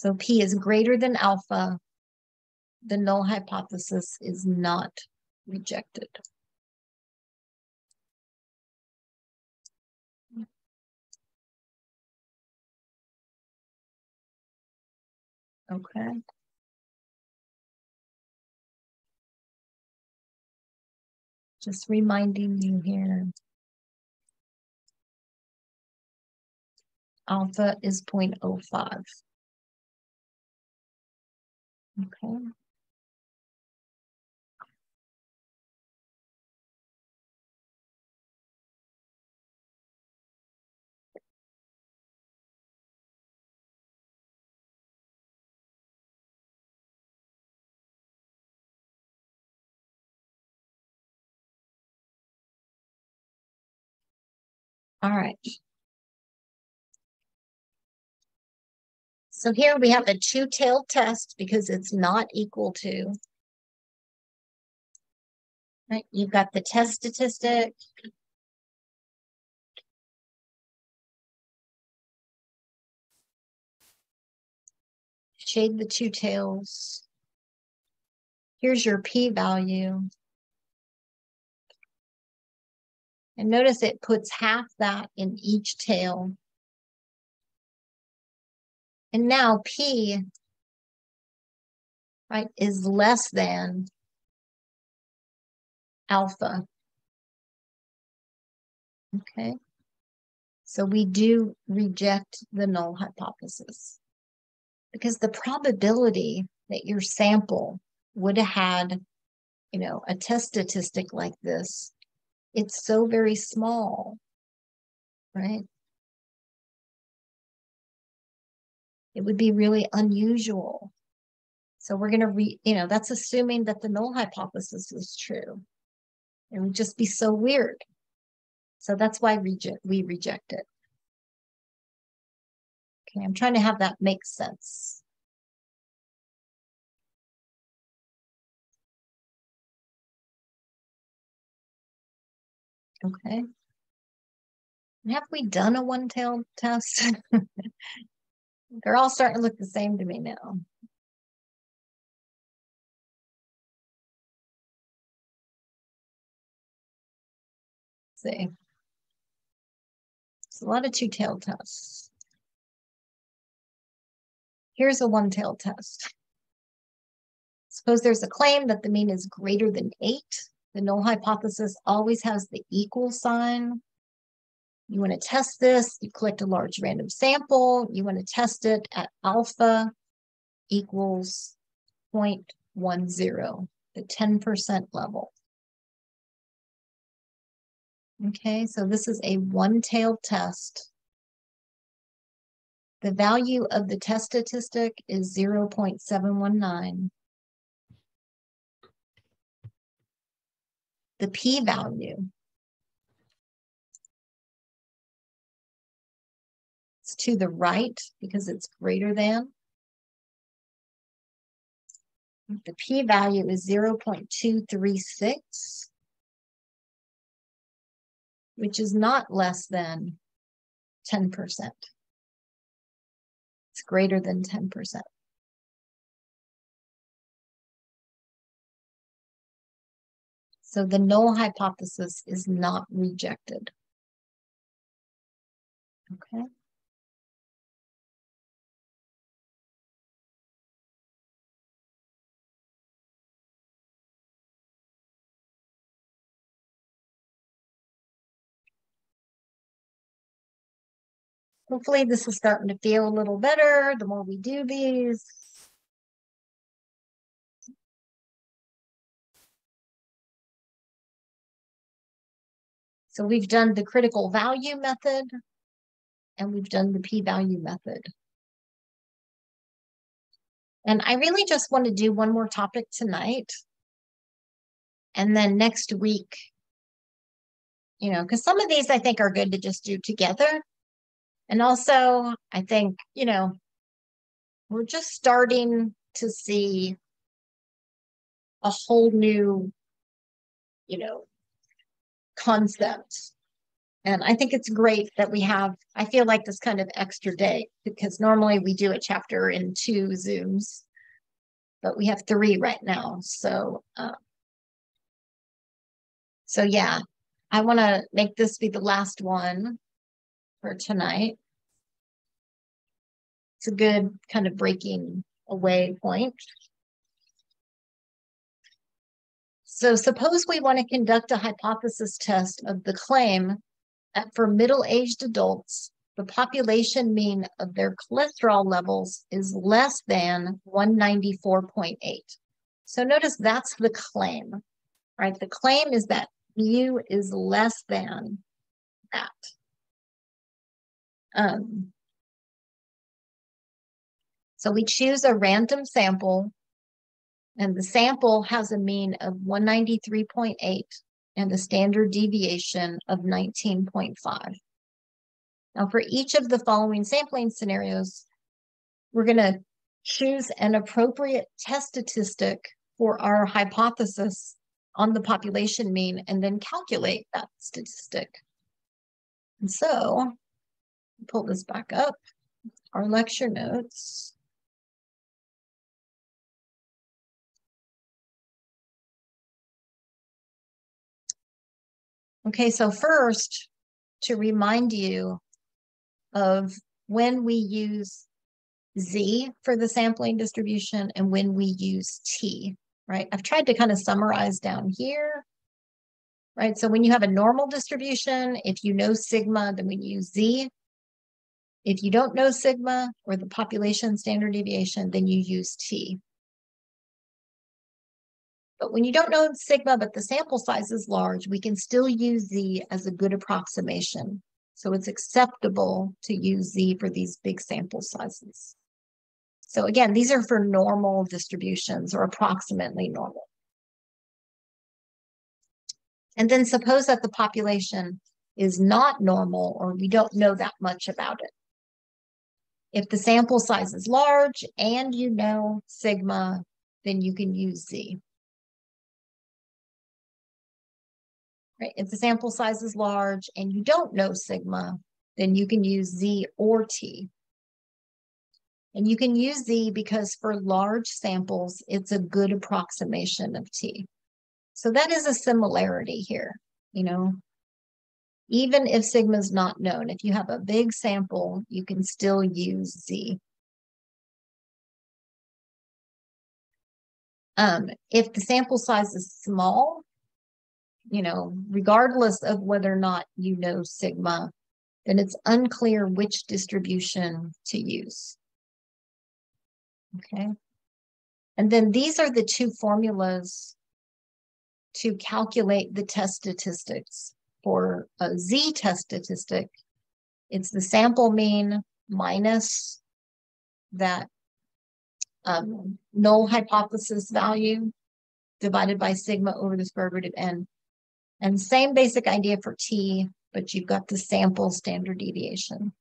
So P is greater than alpha. The null hypothesis is not rejected. Okay. Just reminding you here. Alpha is 0.05. Okay. All right. So here we have a two-tailed test because it's not equal to. Right, you've got the test statistic. Shade the two tails. Here's your p-value. And notice it puts half that in each tail. And now P, right, is less than alpha. Okay. So we do reject the null hypothesis because the probability that your sample would have had, you know, a test statistic like this, it's so very small, right? It would be really unusual. So we're going to re, you know, that's assuming that the null hypothesis is true. It would just be so weird. So that's why reject, we reject it. Okay, I'm trying to have that make sense. Okay. Have we done a one-tailed test? They're all starting to look the same to me now. Let's see. It's a lot of two-tailed tests. Here's a one-tailed test. Suppose there's a claim that the mean is greater than eight. The null hypothesis always has the equal sign. You want to test this, you collect a large random sample. You want to test it at alpha equals 0.10, the 10% level. Okay, so this is a one-tailed test. The value of the test statistic is 0.719. The p-value to the right because it's greater than. The p-value is 0.236 which is not less than 10%. It's greater than 10%. So the null hypothesis is not rejected. Okay. Hopefully this is starting to feel a little better the more we do these. So we've done the critical value method and we've done the p-value method. And I really just want to do one more topic tonight. And then next week, you know, because some of these I think are good to just do together. And also, I think, you know, we're just starting to see a whole new, you know, concept. And I think it's great that we have, I feel like this kind of extra day because normally we do a chapter in two Zooms, but we have three right now. So, uh, so yeah, I want to make this be the last one for tonight. It's a good kind of breaking away point. So suppose we want to conduct a hypothesis test of the claim that for middle-aged adults, the population mean of their cholesterol levels is less than 194.8. So notice that's the claim, right? The claim is that mu is less than that. Um, so we choose a random sample and the sample has a mean of 193.8 and a standard deviation of 19.5. Now for each of the following sampling scenarios, we're going to choose an appropriate test statistic for our hypothesis on the population mean and then calculate that statistic. And so pull this back up, our lecture notes. Okay, so first, to remind you of when we use Z for the sampling distribution and when we use T, right? I've tried to kind of summarize down here, right? So when you have a normal distribution, if you know sigma, then we use Z. If you don't know sigma or the population standard deviation, then you use T. But when you don't know sigma, but the sample size is large, we can still use Z as a good approximation. So it's acceptable to use Z for these big sample sizes. So again, these are for normal distributions or approximately normal. And then suppose that the population is not normal or we don't know that much about it. If the sample size is large and you know sigma, then you can use Z. Right? If the sample size is large and you don't know sigma, then you can use Z or T. And you can use Z because for large samples, it's a good approximation of T. So that is a similarity here, you know. Even if sigma is not known, if you have a big sample, you can still use Z. Um, if the sample size is small, you know, regardless of whether or not you know sigma, then it's unclear which distribution to use. Okay. And then these are the two formulas to calculate the test statistics. For a z test statistic, it's the sample mean minus that um, null hypothesis value divided by sigma over the square root of n. And same basic idea for t, but you've got the sample standard deviation.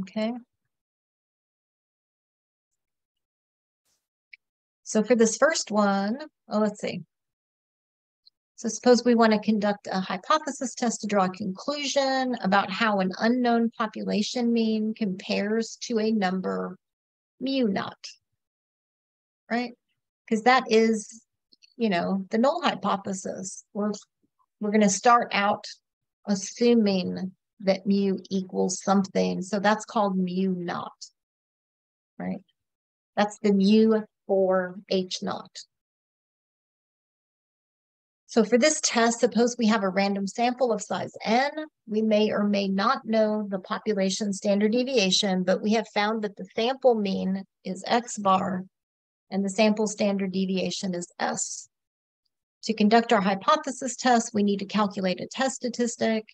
Okay. So for this first one, oh, let's see. So suppose we want to conduct a hypothesis test to draw a conclusion about how an unknown population mean compares to a number mu naught, right? Because that is, you know, the null hypothesis. We're, we're going to start out assuming that mu equals something. So that's called mu naught, right? That's the mu for H naught. So for this test, suppose we have a random sample of size n. We may or may not know the population standard deviation, but we have found that the sample mean is x bar and the sample standard deviation is s. To conduct our hypothesis test, we need to calculate a test statistic.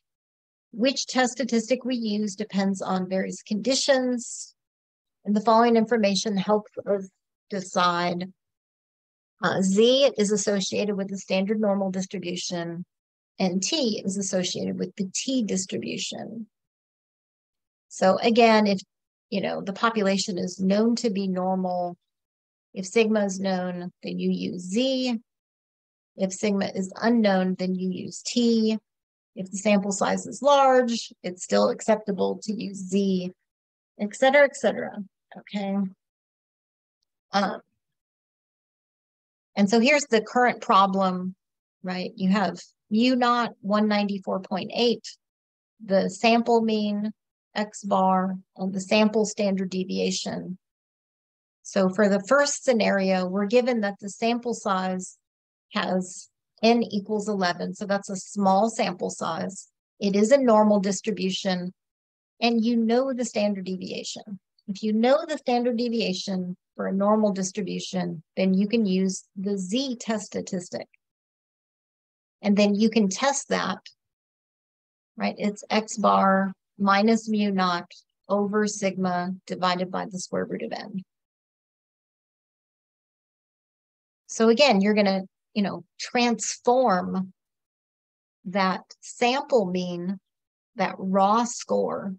Which test statistic we use depends on various conditions, and the following information helps us decide. Uh, Z is associated with the standard normal distribution, and T is associated with the T distribution. So again, if you know the population is known to be normal, if sigma is known, then you use Z. If sigma is unknown, then you use T. If the sample size is large, it's still acceptable to use Z, et cetera, et cetera. Okay. Um, and so here's the current problem, right? You have mu naught 194.8, the sample mean x bar, and the sample standard deviation. So for the first scenario, we're given that the sample size has n equals 11. So that's a small sample size. It is a normal distribution, and you know the standard deviation. If you know the standard deviation for a normal distribution, then you can use the Z test statistic. And then you can test that, right? It's X bar minus mu naught over sigma divided by the square root of n. So again, you're going to, you know, transform that sample mean, that raw score,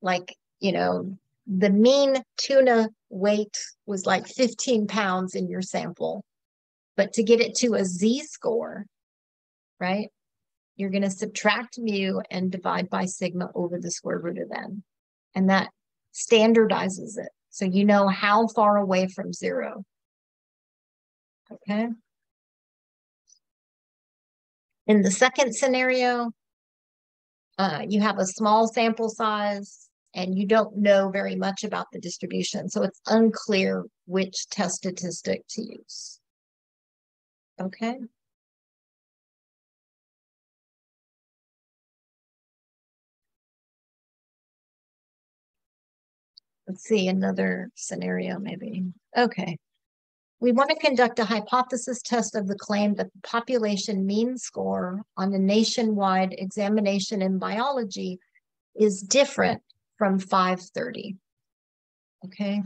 like, you know, the mean tuna weight was like 15 pounds in your sample. But to get it to a Z score, right, you're going to subtract mu and divide by sigma over the square root of n. And that standardizes it. So you know how far away from zero. Okay. In the second scenario, uh, you have a small sample size and you don't know very much about the distribution. So it's unclear which test statistic to use. Okay. Let's see another scenario maybe. Okay. We want to conduct a hypothesis test of the claim that the population mean score on a nationwide examination in biology is different from 530. Okay.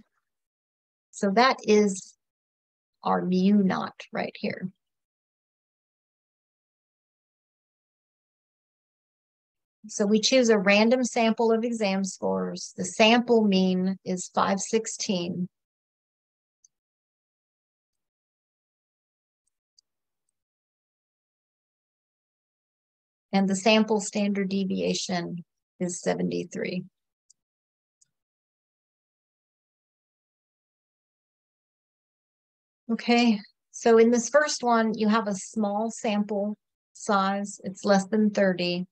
So that is our mu naught right here. So we choose a random sample of exam scores. The sample mean is 516. And the sample standard deviation is 73. Okay, so in this first one, you have a small sample size. It's less than 30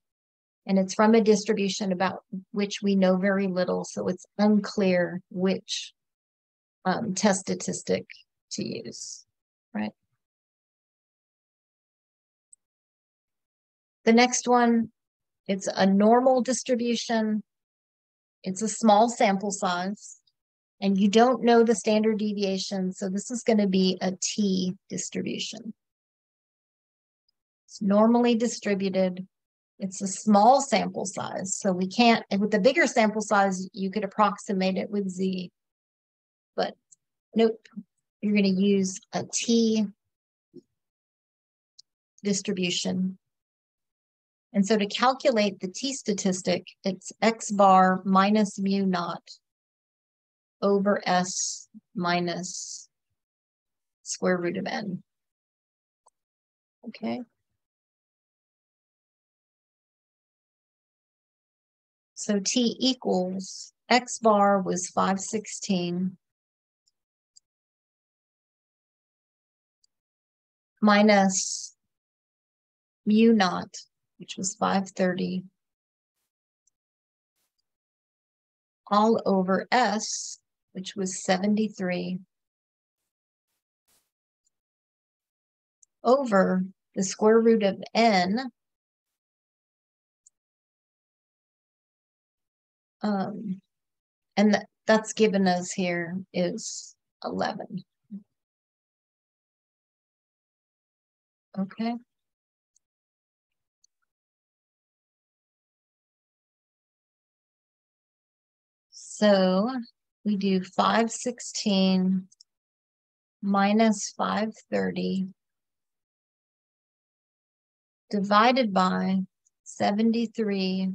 and it's from a distribution about which we know very little, so it's unclear which um, test statistic to use, right? The next one, it's a normal distribution. It's a small sample size, and you don't know the standard deviation, so this is going to be a T distribution. It's normally distributed it's a small sample size, so we can't, with the bigger sample size, you could approximate it with Z. But nope, you're going to use a T distribution. And so to calculate the T statistic, it's X bar minus mu naught over S minus square root of N. Okay. So T equals X bar was 516 minus mu naught, which was 530, all over S, which was 73, over the square root of N, Um, and that, that's given us here is 11. Okay. So we do 516 minus 530 divided by 73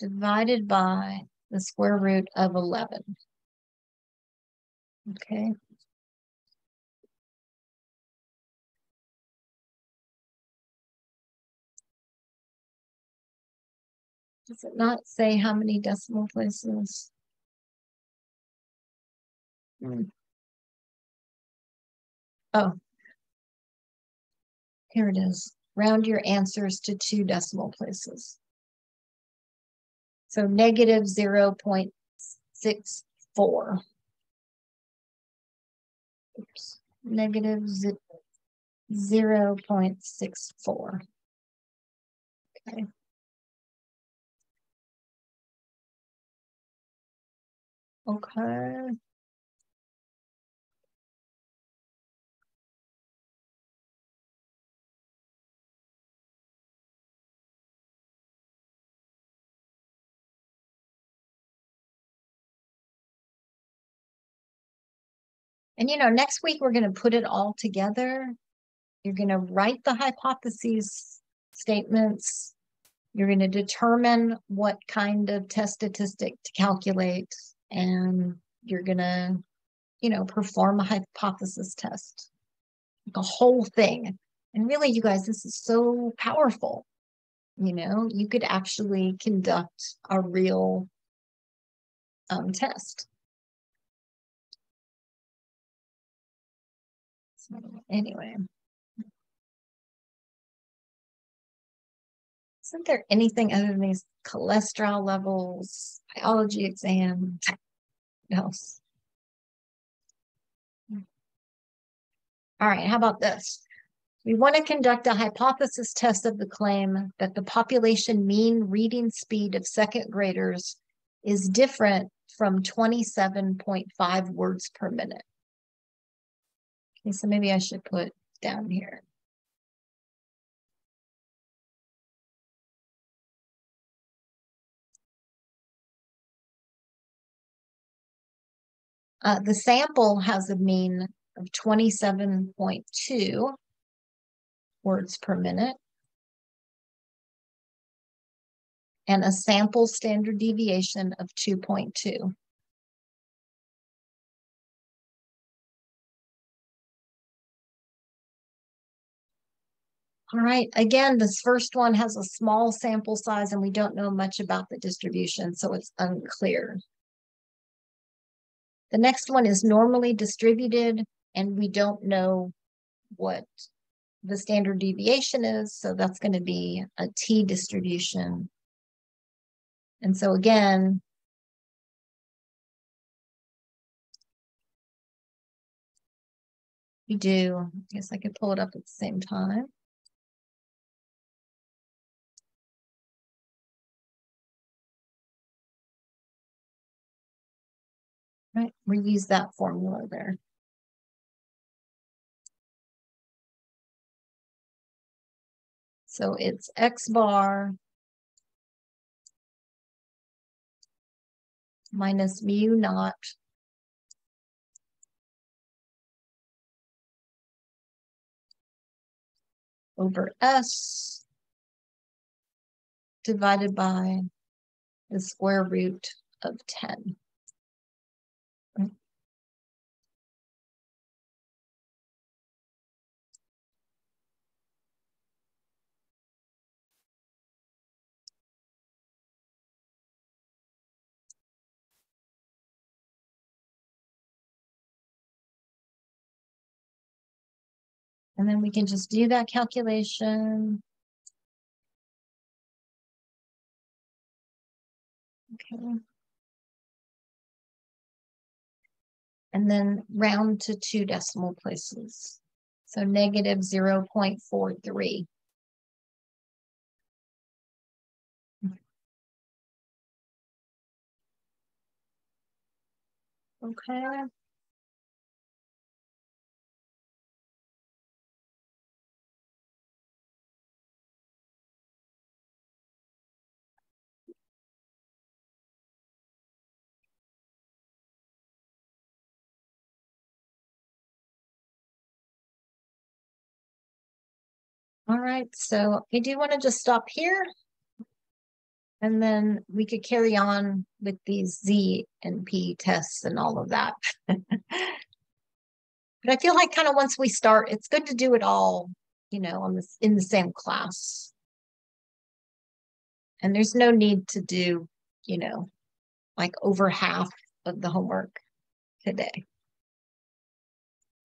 divided by the square root of 11. Okay. Does it not say how many decimal places? Hmm. Oh, here it is. Round your answers to two decimal places. So negative 0 0.64. Oops. Negative 0 0.64. Okay. Okay. And you know, next week we're going to put it all together. You're going to write the hypotheses statements. You're going to determine what kind of test statistic to calculate, and you're going to, you know, perform a hypothesis test, like a whole thing. And really, you guys, this is so powerful. You know, you could actually conduct a real um, test. Anyway. Isn't there anything other than these cholesterol levels, biology exam? else? All right, how about this? We want to conduct a hypothesis test of the claim that the population mean reading speed of second graders is different from 27.5 words per minute. So maybe I should put down here. Uh, the sample has a mean of 27.2 words per minute and a sample standard deviation of 2.2. All right, again, this first one has a small sample size and we don't know much about the distribution, so it's unclear. The next one is normally distributed and we don't know what the standard deviation is, so that's going to be a t distribution. And so again, we do, I guess I could pull it up at the same time. We use that formula there. So it's X bar minus mu naught over S divided by the square root of 10. And then we can just do that calculation. Okay. And then round to two decimal places. So negative 0.43. Okay. All right, so I do want to just stop here. And then we could carry on with these Z and P tests and all of that. but I feel like kind of once we start, it's good to do it all, you know, on in the same class. And there's no need to do, you know, like over half of the homework today.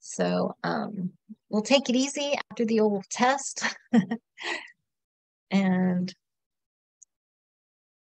So um, we'll take it easy after the old test. and